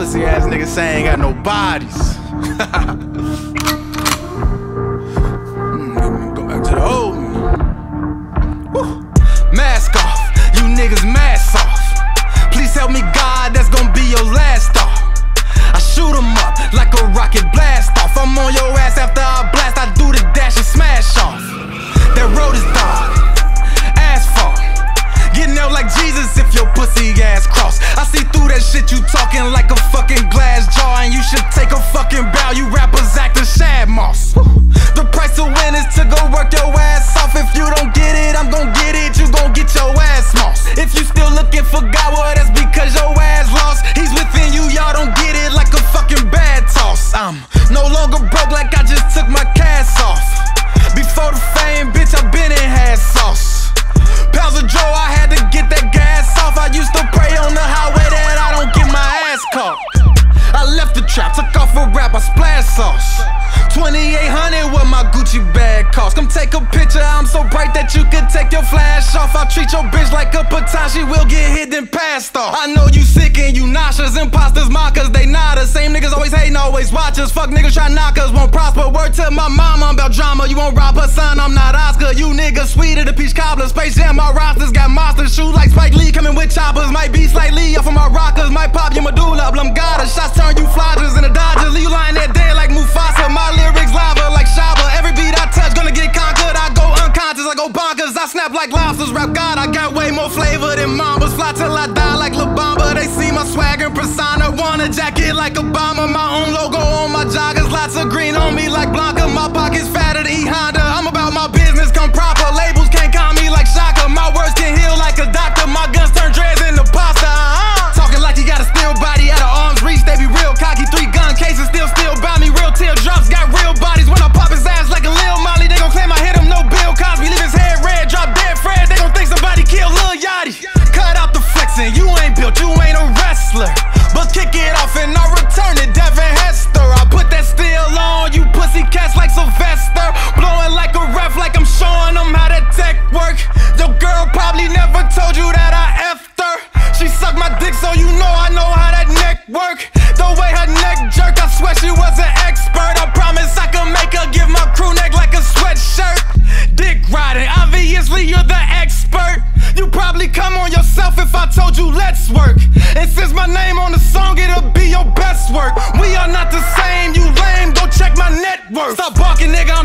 pussy ass niggas say ain't got no bodies. Mm, Go back to the old. Mask off, you niggas mask off. Please help me, God, that's gonna be your last thought. I shoot 'em up like a rocket blast off. I'm on your ass after I blast. I do the dash and smash off. That road is dark, asphalt. Getting out like Jesus if your pussy ass cross. I see through that shit you talking bow. You rappers acting shad moss. The price to win is to go work your ass off. If you don't get it, I'm gon' get it. You gon' get your ass moss. If you still looking for God, well Gucci bag cost. Come take a picture, I'm so bright that you could take your flash off. I'll treat your bitch like a baton, she will get hit then passed off. I know you sick and you nauseous, imposters mockers, they not us. Same niggas always hating, always watch us. Fuck niggas try knock us, won't prosper. Word to my mama about drama, you won't rob her son, I'm not Oscar. You niggas sweeter the peach cobbler. Space Jam, my rosters got monsters. Shoot like Spike Lee, coming with choppers. Might be slightly off of my rockers, might pop your medulla. Oblongata, shots turn you floggers flavor mambas. Fly till I die like La Bamba. They see my swagger persona. Want a jacket like Obama. My the flexing. You ain't built. You ain't a wrestler. But kick it off and I return it. Devin Hester. I put that steel on. You pussy cats like Sylvester. Blowing like a ref. Like I'm showing them how that tech work. Your girl probably never told you that I effed her. She sucked my dick, so you know I know how that neck work. The way her neck jerk, I swear she was an expert. I promise I could make her give my I'm sparking, nigga.